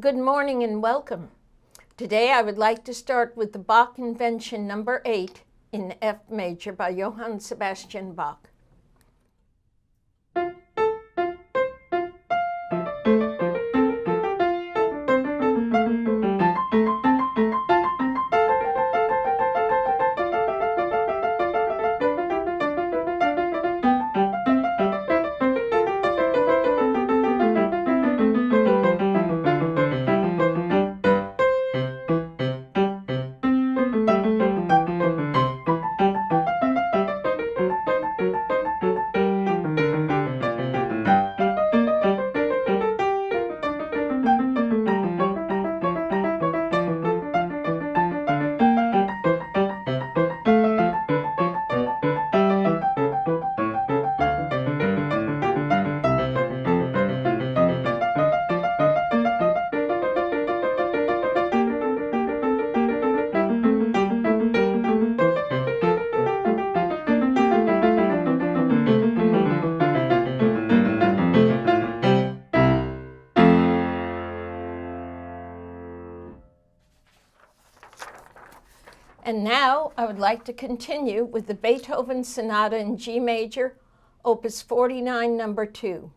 Good morning and welcome. Today I would like to start with the Bach Invention number 8 in F major by Johann Sebastian Bach. And now I would like to continue with the Beethoven Sonata in G major, opus 49, number 2.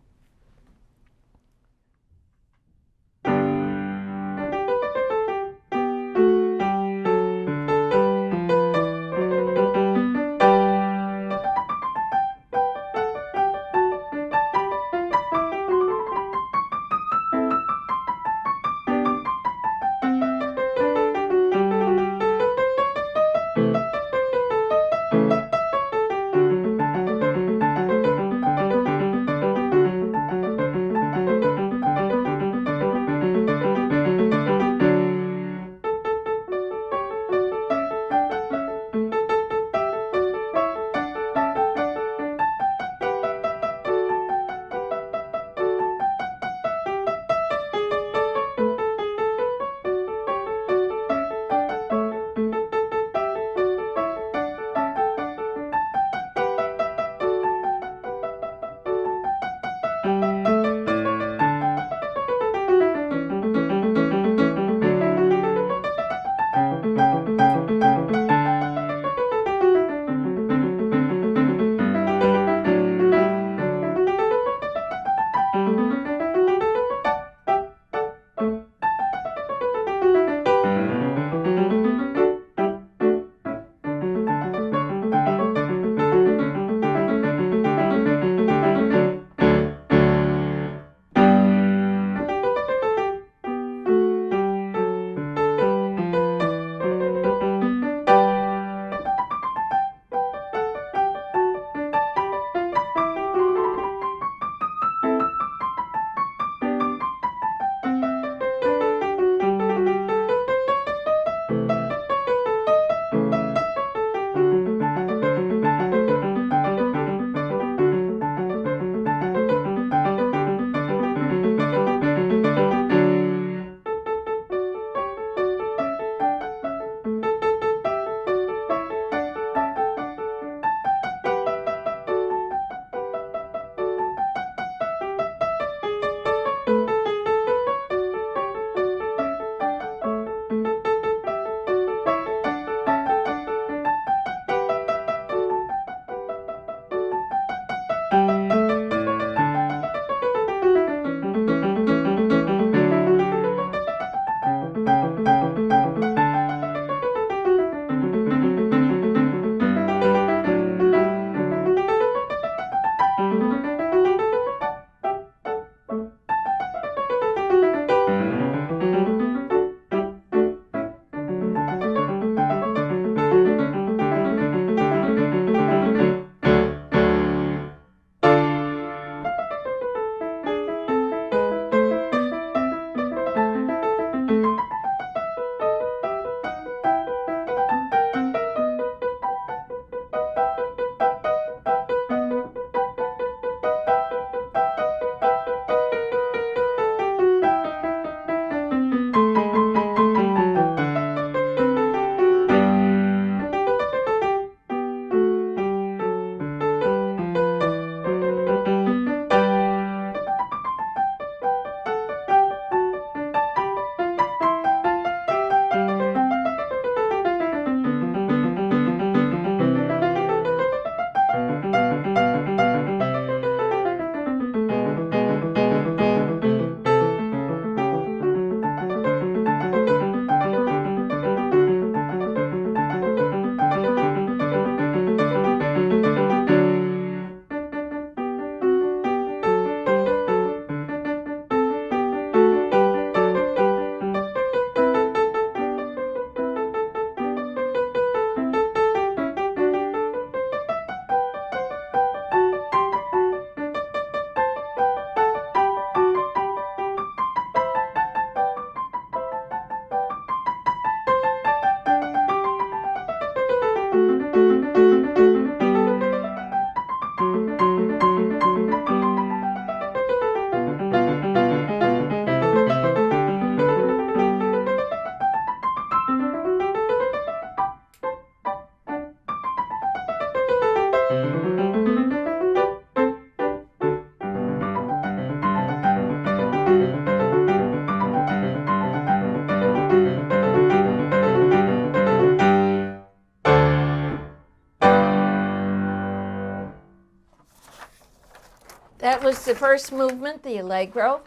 Was the first movement, the Allegro,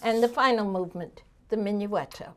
and the final movement, the Minuetto.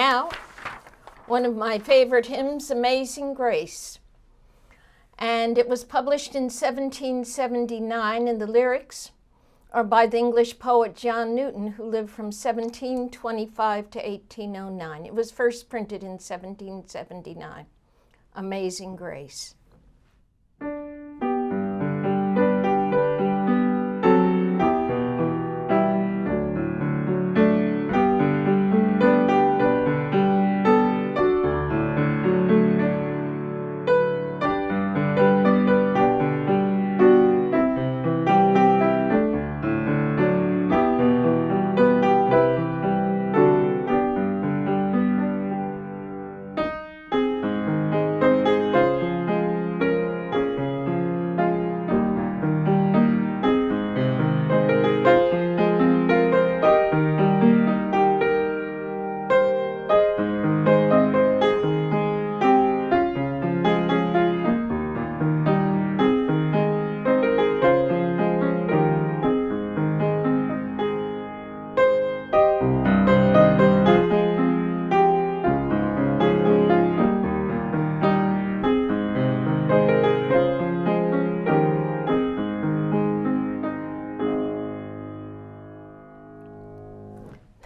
Now, one of my favorite hymns, Amazing Grace. And it was published in 1779, and the lyrics are by the English poet John Newton, who lived from 1725 to 1809. It was first printed in 1779. Amazing Grace.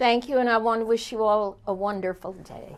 Thank you, and I want to wish you all a wonderful day.